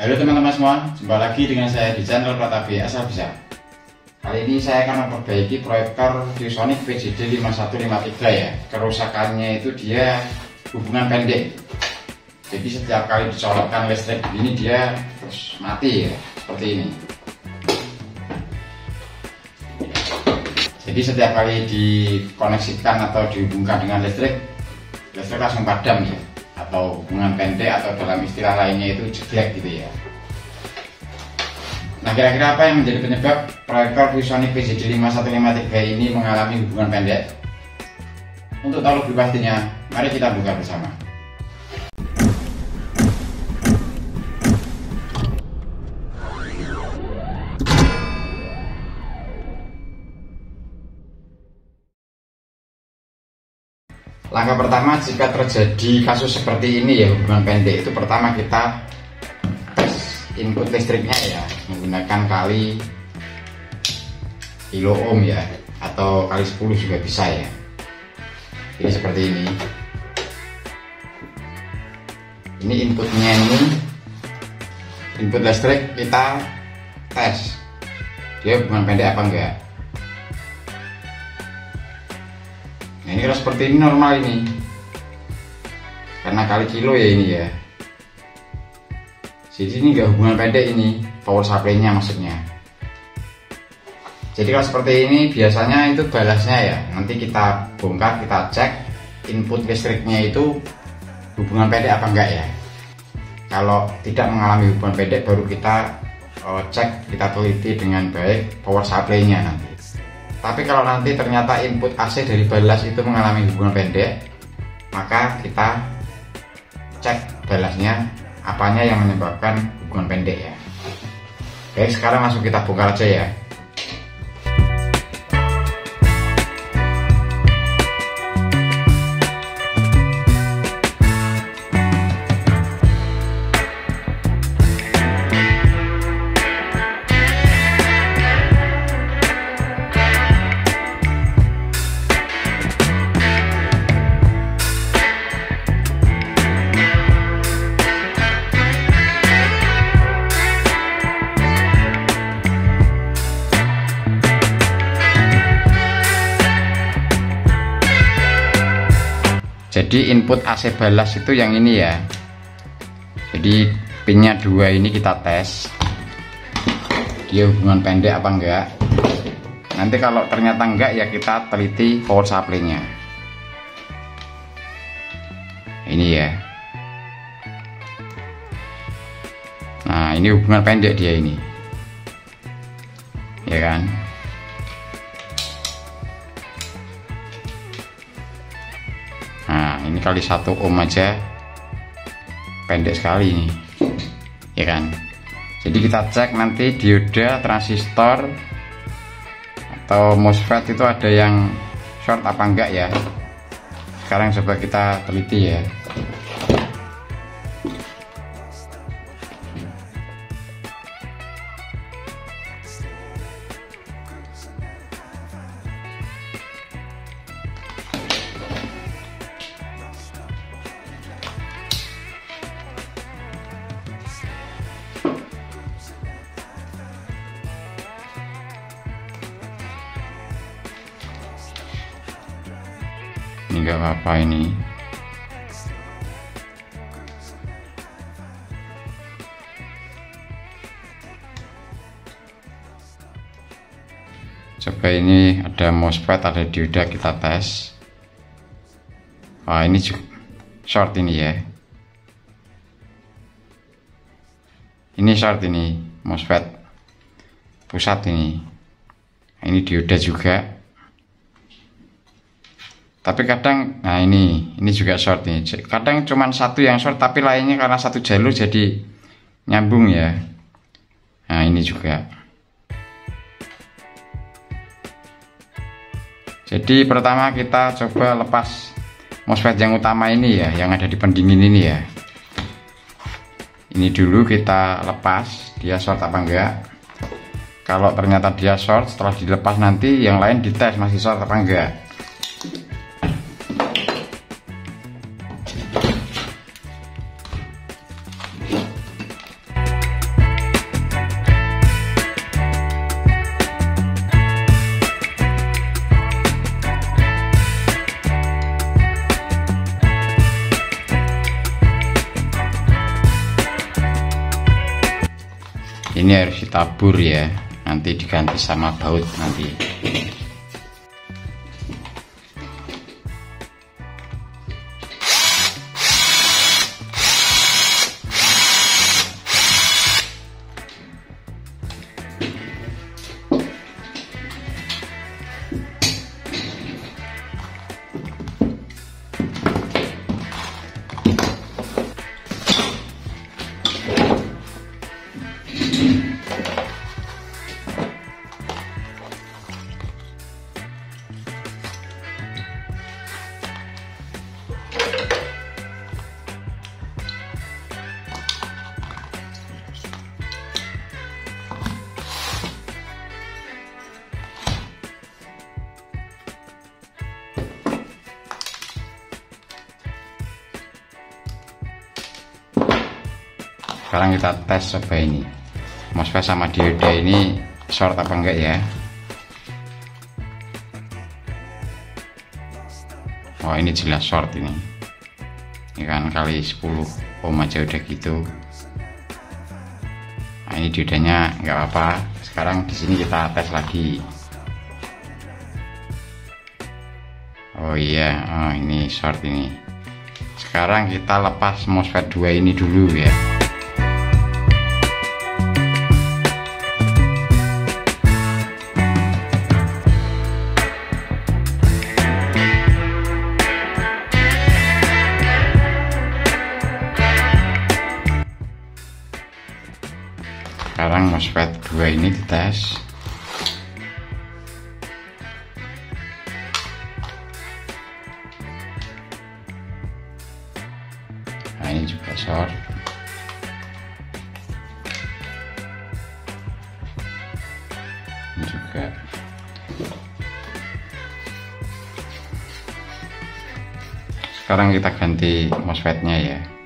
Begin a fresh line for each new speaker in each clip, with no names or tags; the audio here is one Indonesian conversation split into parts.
Halo teman-teman semua, jumpa lagi dengan saya di channel Pratabi Asal Bisa. Kali ini saya akan memperbaiki proyektor ViewSonic VGD 5153 ya. Kerusakannya itu dia hubungan pendek. Jadi setiap kali dicolokkan listrik ini dia terus mati ya, seperti ini. Jadi setiap kali dikoneksikan atau dihubungkan dengan listrik, listrik langsung padam ya atau hubungan pendek atau dalam istilah lainnya itu jeglek gitu ya. Nah kira-kira apa yang menjadi penyebab proyektor ViewSonic VGD 5153 ini mengalami hubungan pendek? Untuk tahu lebih pastinya, mari kita buka bersama. Langkah pertama jika terjadi kasus seperti ini ya hubungan pendek itu pertama kita tes input listriknya ya menggunakan kali kilo ohm ya atau kali 10 juga bisa ya. Ini seperti ini. Ini inputnya ini input listrik kita tes dia hubungan pendek apa enggak. Kalau seperti ini normal ini. Karena kali kilo ya ini ya. Jadi ini enggak hubungan pendek ini power supply nya maksudnya. Jadi kalau seperti ini biasanya itu balasnya ya. Nanti kita bongkar kita cek input listriknya itu hubungan pendek apa enggak ya. Kalau tidak mengalami hubungan pendek baru kita uh, cek kita teliti dengan baik power supply nya nanti tapi kalau nanti ternyata input AC dari balas itu mengalami hubungan pendek maka kita cek balasnya apanya yang menyebabkan hubungan pendek ya. Oke sekarang langsung kita bongkar aja ya jadi input AC balas itu yang ini ya. Jadi pinnya dua ini kita tes. Dia hubungan pendek apa enggak? Nanti kalau ternyata enggak ya kita teliti power supply nya ini ya. Nah ini hubungan pendek dia ini. Ya kan kali satu ohm aja pendek sekali ini. Ya kan? Jadi kita cek nanti dioda transistor atau MOSFET itu ada yang short apa enggak ya? Sekarang coba kita teliti ya nggak apa-apa ini. Coba ini ada MOSFET ada dioda kita tes. Wah ini short ini ya. Ini short ini MOSFET. Pusat ini. Ini dioda juga tapi kadang nah ini ini juga short nih kadang cuma satu yang short tapi lainnya karena satu jalur jadi nyambung ya. Nah ini juga. Jadi pertama kita coba lepas MOSFET yang utama ini ya yang ada di pendingin ini ya. Ini dulu kita lepas dia short apa enggak. Kalau ternyata dia short setelah dilepas nanti yang lain dites masih short apa enggak ini harus ditabur ya. Nanti diganti sama baut nanti sekarang kita tes coba ini. MOSFET sama dioda ini short apa enggak ya? Oh ini jelas short ini. Ini kan kali 10 ohm aja udah gitu. Nah ini diodanya enggak apa-apa. Sekarang di sini kita tes lagi. Oh iya oh ini short ini. Sekarang kita lepas MOSFET 2 ini dulu ya MOSFET 2 ini dites. Nah ini juga short. Ini juga. Sekarang kita ganti MOSFET nya ya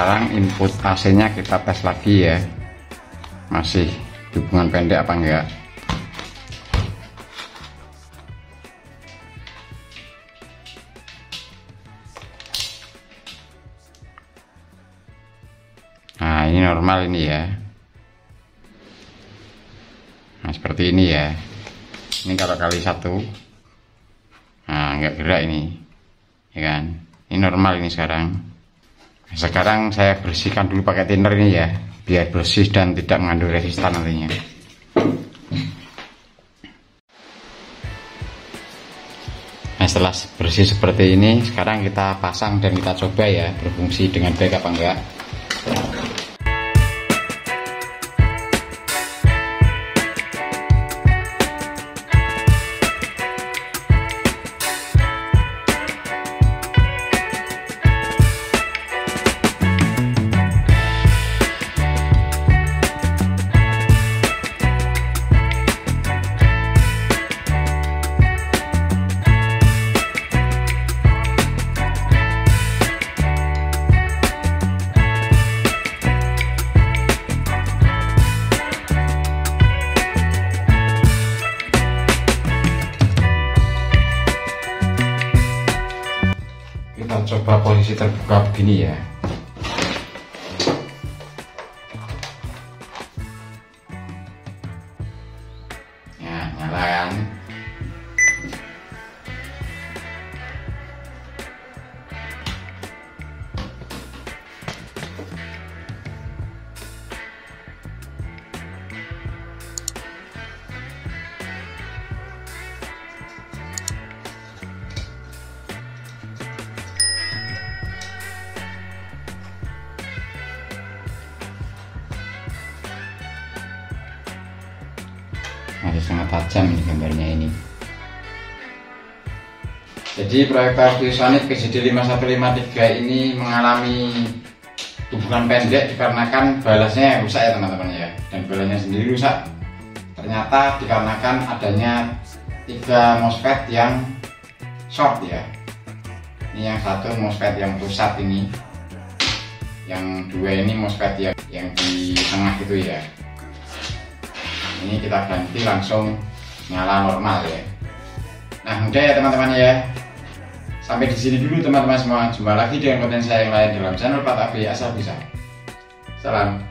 sekarang input AC nya kita tes lagi ya. Masih hubungan pendek apa enggak? Nah ini normal ini ya. Nah seperti ini ya. Ini kalau kali satu. Nah enggak gerak ini. Ya kan? Ini normal ini sekarang sekarang saya bersihkan dulu pakai thinner ini ya biar bersih dan tidak mengandung resistan nantinya. Nah setelah bersih seperti ini sekarang kita pasang dan kita coba ya berfungsi dengan baik apa enggak posisi terbuka begini ya sangat tajam ini gambarnya ini. Jadi proyektor Viewsonic PCD 5153 ini mengalami hubungan pendek dikarenakan balasnya rusak ya teman-teman ya. Dan balasnya sendiri rusak. Ternyata dikarenakan adanya tiga MOSFET yang short ya. Ini yang satu MOSFET yang pusat ini. Yang dua ini MOSFET yang, yang di tengah itu ya ini kita ganti langsung nyala normal ya. Nah udah ya teman-teman ya. Sampai di sini dulu teman-teman semua. Jumpa lagi dengan konten saya yang lain dalam channel Pak Tafi asal bisa. Salam